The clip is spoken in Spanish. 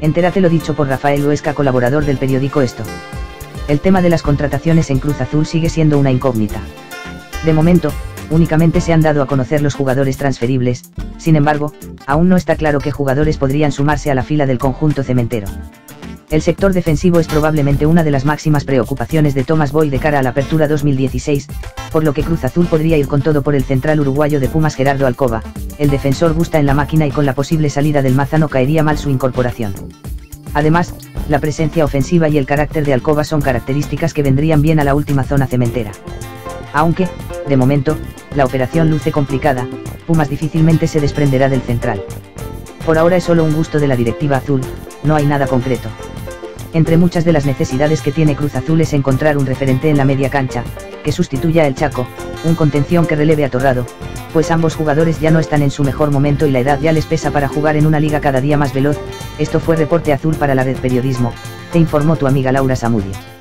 Entérate lo dicho por Rafael Huesca, colaborador del periódico Esto. El tema de las contrataciones en Cruz Azul sigue siendo una incógnita. De momento, únicamente se han dado a conocer los jugadores transferibles, sin embargo, aún no está claro qué jugadores podrían sumarse a la fila del conjunto cementero. El sector defensivo es probablemente una de las máximas preocupaciones de Thomas Boy de cara a la apertura 2016, por lo que Cruz Azul podría ir con todo por el central uruguayo de Pumas Gerardo Alcoba, el defensor gusta en la máquina y con la posible salida del Maza no caería mal su incorporación. Además, la presencia ofensiva y el carácter de Alcoba son características que vendrían bien a la última zona cementera. Aunque, de momento, la operación luce complicada, Pumas difícilmente se desprenderá del central. Por ahora es solo un gusto de la directiva azul, no hay nada concreto. Entre muchas de las necesidades que tiene Cruz Azul es encontrar un referente en la media cancha, que sustituya a El Chaco, un contención que releve a Torrado, pues ambos jugadores ya no están en su mejor momento y la edad ya les pesa para jugar en una liga cada día más veloz, esto fue Reporte Azul para la Red Periodismo, te informó tu amiga Laura Samudio.